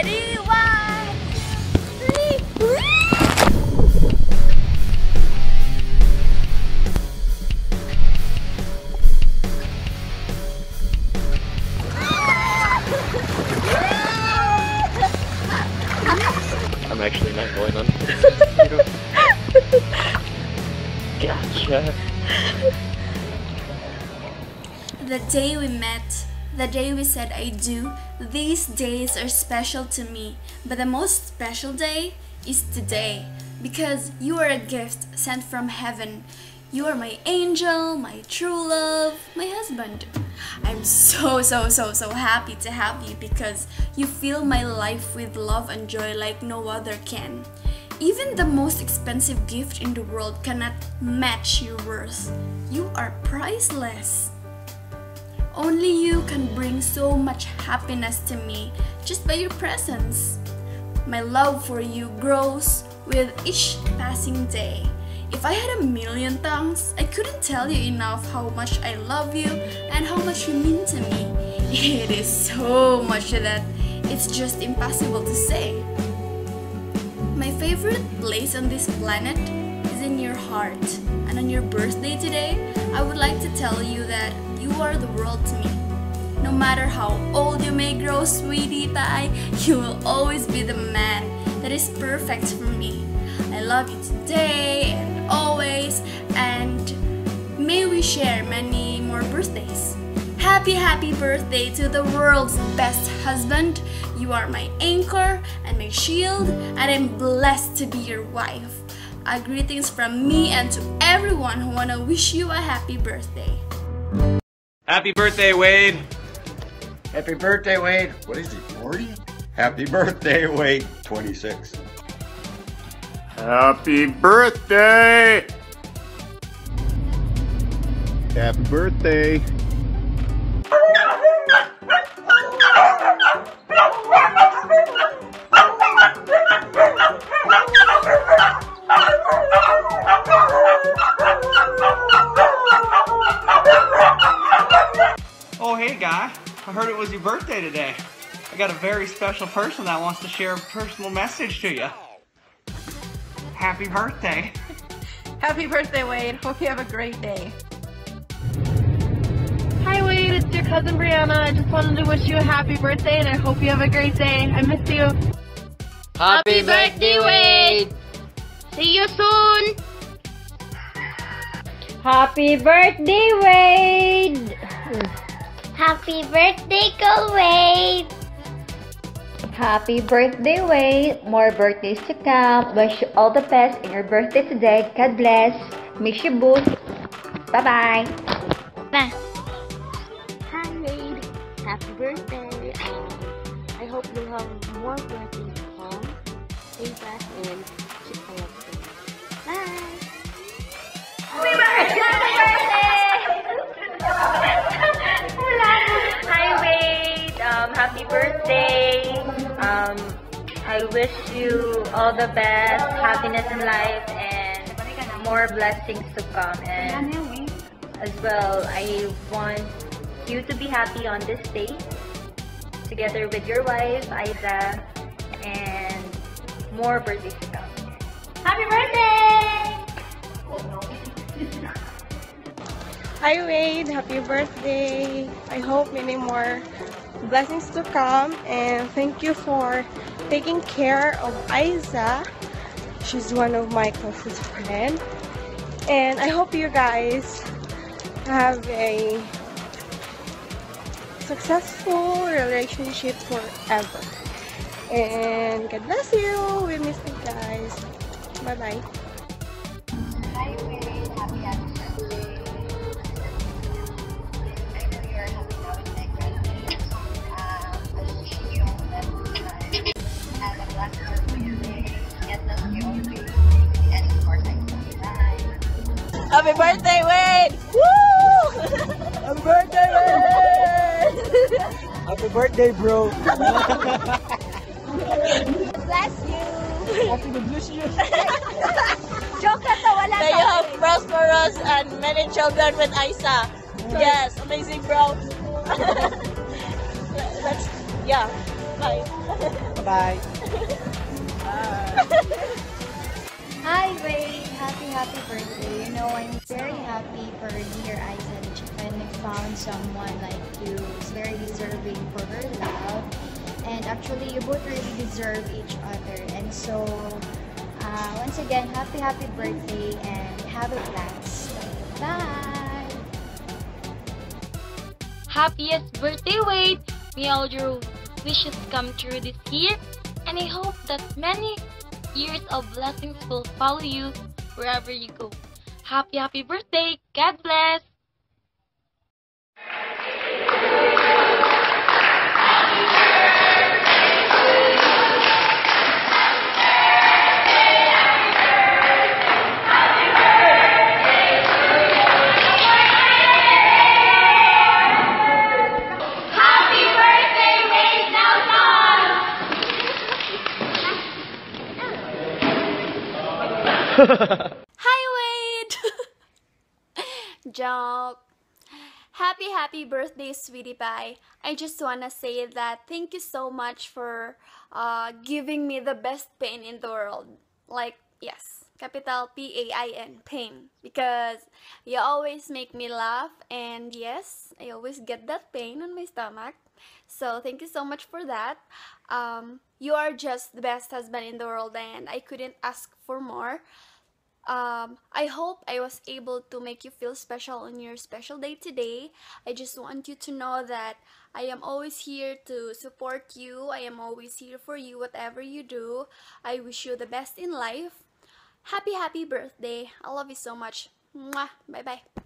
Ready? One, two, three. I'm actually not going on. gotcha. The day we met, the day we said I do, these days are special to me. But the most special day is today because you are a gift sent from heaven. You are my angel, my true love, my husband. I'm so, so, so, so happy to have you because you fill my life with love and joy like no other can. Even the most expensive gift in the world cannot match your worth. You are priceless. Only you can bring so much happiness to me just by your presence. My love for you grows with each passing day. If I had a million tongues, I couldn't tell you enough how much I love you and how much you mean to me. It is so much that it's just impossible to say. My favorite place on this planet is in your heart. And on your birthday today, I would like to tell you that you are the world to me. No matter how old you may grow, sweetie pie, you will always be the man that is perfect for me. I love you today and always, and may we share many more birthdays. Happy, happy birthday to the world's best husband. You are my anchor and my shield, and I'm blessed to be your wife. Uh, greetings from me and to everyone who wanna wish you a happy birthday. Happy birthday, Wade. Happy birthday, Wade. What is he, 40? Happy birthday, Wade. 26. Happy birthday! Happy birthday. Guy. I heard it was your birthday today. I got a very special person that wants to share a personal message to you. Happy birthday. Happy birthday, Wade. Hope you have a great day. Hi Wade, it's your cousin Brianna. I just wanted to wish you a happy birthday and I hope you have a great day. I miss you. Happy birthday, Wade! See you soon! Happy birthday, Wade! Happy birthday, Go Wade! Happy birthday, Wade! More birthdays to come. Wish you all the best in your birthday today. God bless. Miss you both. Bye-bye. Bye. Hi, Wade. Happy birthday. Um, I hope you have more birthdays to come. Stay blessed and keep on loving. Bye. Hi Wade, um, happy birthday. Um, I wish you all the best, happiness in life, and more blessings to come. And as well, I want you to be happy on this day, together with your wife, Aizzah, and more birthdays to come. Happy birthday! Hi Wade, happy birthday. I hope many more blessings to come and thank you for taking care of Aizzah. She's one of my closest friends. And I hope you guys have a successful relationship forever. And God bless you. We miss you guys. Bye bye Happy birthday, Wade! Woo! Happy birthday, Wade! Happy birthday, bro. Bless you! Happy to bless you. Joke na to, wala May you have prosperous and many children with Aizzah. Yes, amazing, bro. That's, yeah. Bye. Bye. Hi, Wade. Happy, happy birthday. You know, I'm very happy for dear Aizzah that she finally found someone like you who's very deserving for her love. And actually, you both really deserve each other. And so, uh, once again, happy, happy birthday and have a blast. Bye! Happiest birthday, Wade! May all your wishes come true this year, and I hope that many years of blessings will follow you wherever you go. Happy, happy birthday! God bless! Hi, Wade! Joke. Happy, happy birthday, sweetie pie. I just wanna say that thank you so much for uh, giving me the best pain in the world. Like, yes, capital P A I N, pain. Because you always make me laugh, and yes, I always get that pain on my stomach. So, thank you so much for that. Um, you are just the best husband in the world, and I couldn't ask for more. Um, I hope I was able to make you feel special on your special day today. I just want you to know that I am always here to support you. I am always here for you, whatever you do. I wish you the best in life. Happy, happy birthday. I love you so much. Mwah. Bye bye.